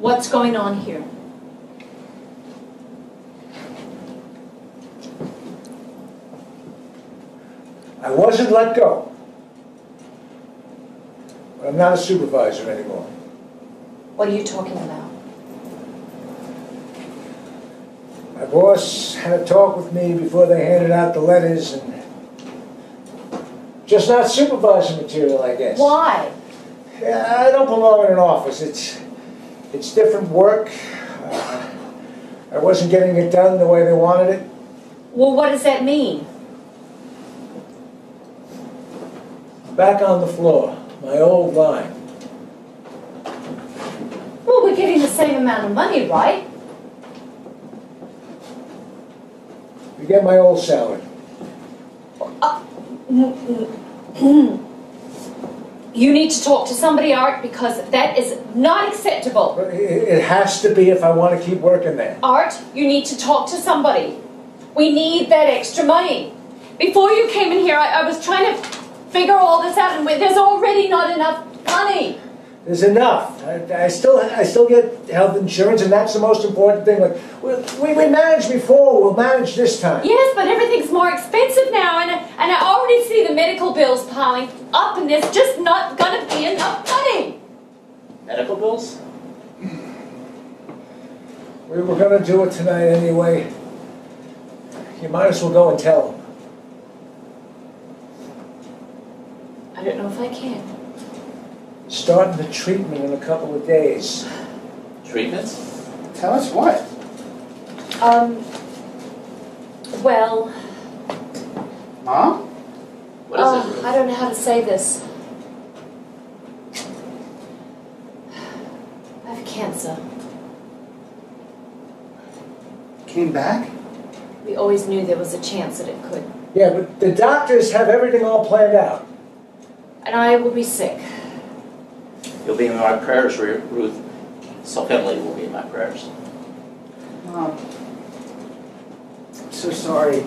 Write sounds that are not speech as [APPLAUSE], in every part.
What's going on here? I wasn't let go. But I'm not a supervisor anymore. What are you talking about? My boss had a talk with me before they handed out the letters and just not supervisor material, I guess. Why? Yeah, I don't belong in an office. It's it's different work. Uh, I wasn't getting it done the way they wanted it. Well, what does that mean? Back on the floor, my old line. Well, we're getting the same amount of money, right? You get my old salary. [CLEARS THROAT] You need to talk to somebody, Art, because that is not acceptable. It has to be if I want to keep working there. Art, you need to talk to somebody. We need that extra money. Before you came in here, I, I was trying to figure all this out, and we- there's already not enough money. There's enough. I, I still I still get health insurance, and that's the most important thing. Like we, we, we managed before, we'll manage this time. Yes, but everything's more expensive now, and, and I already see the medical bills piling up, and there's just not going to be enough money. Medical bills? We were gonna do it tonight anyway. You might as well go and tell them. I don't know if I can. Starting the treatment in a couple of days. Treatment? Tell us what? Um, well, Mom? What is uh, it? Ruth? I don't know how to say this. I have cancer. Came back? We always knew there was a chance that it could. Yeah, but the doctors have everything all planned out. And I will be sick. You'll be in my prayers, Ruth. So Emily will be in my prayers. Mom. I'm so sorry.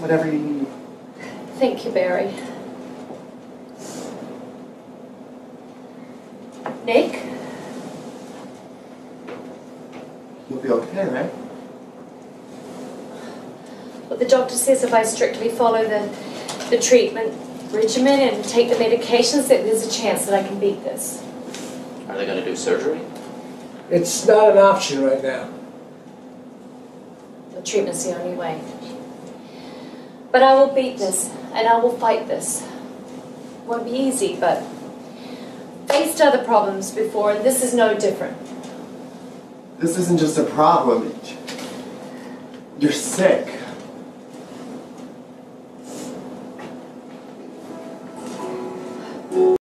Whatever you need. Thank you, Barry. Nick? You'll be okay, right? What the doctor says if I strictly follow the, the treatment regimen and take the medications, that there's a chance that I can beat this. Are they gonna do surgery? It's not an option right now. The treatment's the only way. But I will beat this, and I will fight this. Won't be easy, but faced other problems before, and this is no different. This isn't just a problem. You're sick.